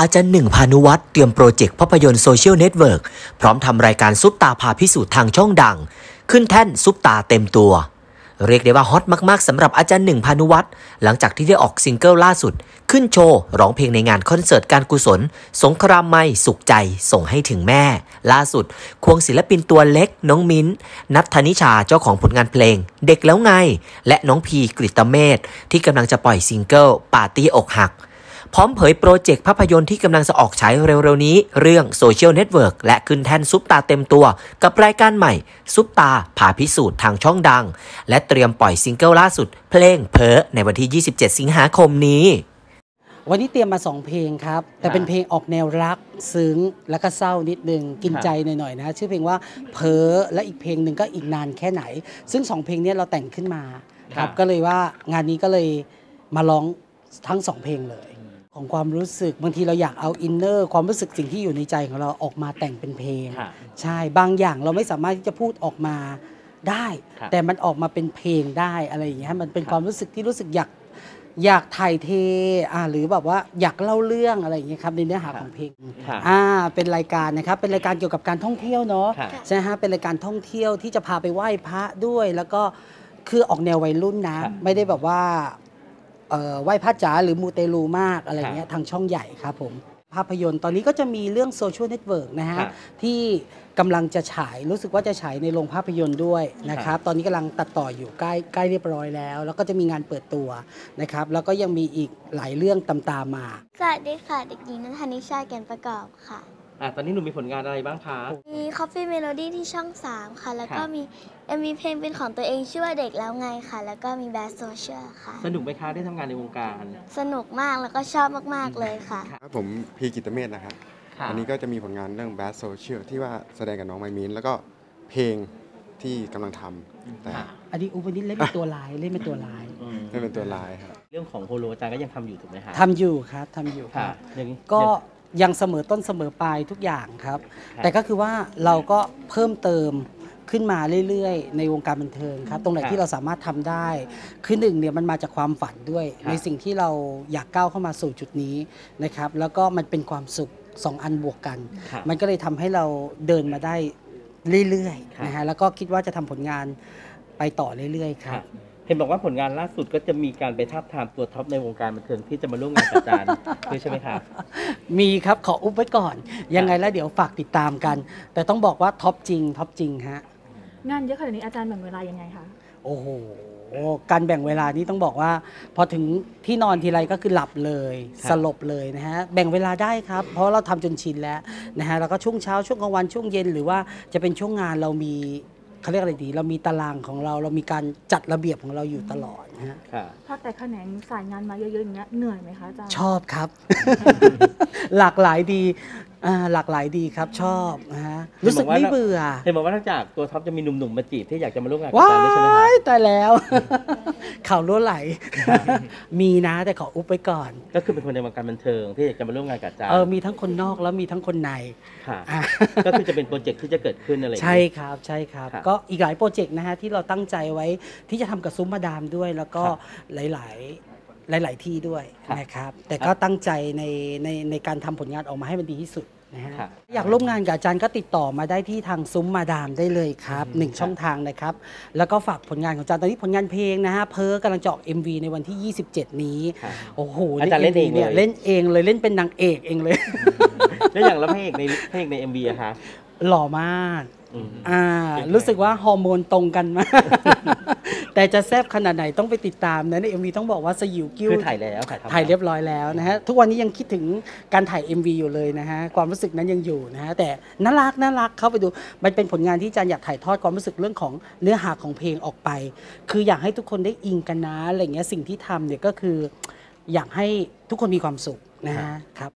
อาจารย์หนึ่งภาณุวัฒน์เตรียมโปรเจกต์ภาพยนตร์ Social Network พร้อมทำรายการซุปตาร์ผ่าพิสูจน์ทางช่องดัง ขึ้นแท่นซุปตาร์เต็มตัว เรียกได้ว่าฮอตมากๆสำหรับอาจารย์หนึ่งภาณุวัฒน์หลังจากที่ได้ออกซิงเกิลล่าสุด ขึ้นโชว์ ร้องเพลงในงานคอนเสิร์ตการกุศล สงครามไม่สุขใจส่งให้ถึงแม่ ล่าสุด ควงศิลปินตัวเล็ก น้องมิ้นนัทธนิชาเจ้าของผลงานเพลง เด็กแล้วไง และน้องพีกฤตเมธที่กำลังจะปล่อยซิงเกิลปาร์ตี้อกหัก พร้อมเผยโปรเจกต์ภาพยนตร์ที่กำลังจะออกฉายเร็วๆนี้ เรื่อง Social Network และขึ้นแท่นซุปตาร์เต็มตัว กับรายการใหม่ ซุปตาร์ผ่าพิสูจน์ทางช่องดัง และเตรียมปล่อยซิงเกิลล่าสุด เพลงเพ้อในวันที่ 27 สิงหาคมนี้ วันนี้เตรียมมาสองเพลงครับ แต่เป็นเพลงออกแนวรักซึ้งแล้วก็เศร้านิดนึงกินใจหน่อยๆนะ ชื่อเพลงว่าเพ้อและอีกเพลงหนึ่งก็อีกนานแค่ไหน ซึ่งสองเพลงเนี้ยเราแต่งขึ้นมาครับก็เลยว่างานนี้ก็เลยมาร้องทั้งสองเพลงเลย ของความรู้สึกบางทีเราอยากเอาอินเนอร์ความรู้สึกสิ่งที่อยู่ในใจของเราออกมาแต่งเป็นเพลง ค่ะ ใช่บางอย่างเราไม่สามารถที่จะพูดออกมาได้ ครับแต่มันออกมาเป็นเพลงได้อะไรอย่างเงี้ยมันเป็นความรู้สึกที่รู้สึกอยากอยากถ่ายเทอ่าหรือแบบว่าอยากเล่าเรื่องอะไรอย่างเงี้ยครับในเนื้อหาของเพลงค่ะอ่าเป็นรายการนะครับเป็นรายการเกี่ยวกับการท่องเที่ยวเนาะ ค่ะ ใช่ฮะเป็นรายการท่องเที่ยวที่จะพาไปไหว้พระด้วย แล้วก็คือออกแนววัยรุ่นนะ ครับไม่ได้แบบว่าเอ่อ ไหว้พระจ๋าหรือมูเตลูมากอะไรอย่างเงี้ยทางช่องใหญ่ครับผม ภาพยนตร์ตอนนี้ก็จะมีเรื่อง Social Network นะฮะครับที่กำลังจะฉายรู้สึกว่าจะฉายในโรงภาพยนตร์ด้วยนะครับ ตอนนี้กำลังตัดต่ออยู่ใกล้ใกล้เรียบร้อยแล้ว แล้วก็จะมีงานเปิดตัวนะครับ แล้วก็ยังมีอีกหลายเรื่องตามๆมา สวัสดีค่ะเด็กหญิงนันทนิชาแก่นประกอบค่ะ อะตอนนี้หนูมีผลงานอะไรบ้างคะ มี Coffee Melody ที่ช่อง 3 ค่ะ แล้วก็ค่ะมี MV เพลงเป็นของตัวเองชื่อว่าเด็กแล้วไงค่ะ แล้วก็มี Bad Social ค่ะ สนุกไหมคะได้ทำงานในวงการสนุกมากแล้วก็ชอบมากๆเลยค่ะ ครับผมพีกิตเมธนะครับค่ะอันนี้ก็จะมีผลงานเรื่อง Bad Social ที่ว่าแสดงกับน้องไมมินแล้วก็เพลงที่กำลังทำแต่ค่ะอันนี้อุปนิดเล่นเป็นตัวลายเล่นเป็นตัวลายอืมไม่เป็นตัวลายครับ เรื่องของโฮโลอาจารย์ก็ยังทำอยู่ถูกไหมคะทำอยู่ครับทำอยู่คค่ะรับอย่างนี้ก็อย่าง ยังเสมอต้นเสมอปลายทุกอย่างครับครับ แต่ก็คือว่าเราก็เพิ่มเติมขึ้นมาเรื่อยๆ ในวงการบันเทิงครับ ตรงไหนครับที่เราสามารถทำได้ คือหนึ่งเนี่ยมันมาจากความฝันด้วยครับในสิ่งที่เราอยากก้าวเข้ามาสู่จุดนี้นะครับ แล้วก็มันเป็นความสุขสองอันบวกกันค่ะมันก็เลยทำให้เราเดินมาได้เรื่อยครับๆนะฮะแล้วก็คิดว่าจะทำผลงานไปต่อเรื่อยๆ ครัค่ะบ เห็นบอกว่าผลงานล่าสุดก็จะมีการไปทับทามตัวท็อปในวงการบันเทิงที่จะมาร่วมงานกับอาจารย์ด้วยใช่ไหมคะมีครับขออุบไว้ก่อน ยังไงแล้วเดี๋ยวฝากติดตามกัน แต่ต้องบอกว่าท็อปจริงท็อปจริงฮะ งานเยอะขนาดนี้อาจารย์แบ่งเวลายังไงคะ โอ้โหการแบ่งเวลานี้ต้องบอกว่า พอถึงที่นอนทีไรก็คือหลับเลยครับสลบเลยนะฮะแบ่งเวลาได้ครับ เพราะเราทำจนชินแล้วนะฮะแล้วก็ช่วงเช้าช่วงกลางวันช่วงเย็นหรือว่าจะเป็นช่วงงานเรามี เขาเรียกอะไรดี เรามีตารางของเรา เรามีการจัดระเบียบของเราอยู่ตลอดนะฮะค่ะถ้าแต่แขนงสายงานมาเยอะๆอย่างเงี้ยเหนื่อยไหมคะอาจารย์ ชอบครับ หลากหลายดีอ่าหลากหลายดีครับชอบนะฮะรู้สึกไม่เบื่อเห็นบอกว่านอกจากตัวท็อปจะมีหนุ่มๆมาจีบที่อยากจะมาร่วมงานกับว้าอาจารย์ด้วยใช่ไหมคะยตายแล้ว ข่าวรั่วไหล มีนะแต่ขออุบไว้ก่อน ก็คือเป็นคนในวงการบันเทิงที่อยากจะมาร่วมงานกับอาจารย์เออมีทั้งคนนอกแล้วมีทั้งคนในค่ะ อะ ก็คือจะเป็นโปรเจกต์ที่จะเกิดขึ้นอะไรอย่างใช่เงี้ย ครับใช่ครับ ครับก็อีกหลายโปรเจกต์นะฮะที่เราตั้งใจไว้ที่จะทำกับซุ้มมาดามด้วย แล้วก็ครับหลายๆ หลาย ๆ ที่ด้วยครับนะครับ แต่ก็ตั้งใจในในในการทำผลงานออกมาให้มันดีที่สุดนะฮะครับอยากร่วมงานกับอาจารย์ก็ติดต่อมาได้ที่ทางซุ้มมาดามได้เลยครับหนึ่งครับช่องทางนะครับ แล้วก็ฝากผลงานของอาจารย์ตอนนี้ผลงานเพลงนะฮะเพ้อกำลังจะออก MV ในวันที่ 27 นี้ค่ะโอ้โหอาจารย์เล่นเองเนี่ยเลย เล่นเองเลยเล่นเป็นนางเอกเองเลย แล้วอย่างแล้วพระเอกในพระเอกในเอ็มวีอะคะหล่อมาก อืม อ่า เป็นไง รู้สึกว่าฮอร์โมนตรงกันมาก แต่จะแซบขนาดไหนต้องไปติดตามนะใน MV ต้องบอกว่าสยิวกิ้วคือถ่ายแล้วถ่ายทำถ่ายเรียบร้อยแล้วนะฮะทุกวันนี้ยังคิดถึงการถ่าย MV อยู่เลยนะฮะความรู้สึกนั้นยังอยู่นะฮะแต่น่ารักน่ารักเข้าไปดูมันเป็นผลงานที่อาจารย์อยากถ่ายทอดความรู้สึกเรื่องของเนื้อหาของเพลงออกไป คืออยากให้ทุกคนได้อิงกันนะอะไรเงี้ยสิ่งที่ทำเนี่ยก็คือ อยากให้ทุกคนมีความสุขนะฮะครับ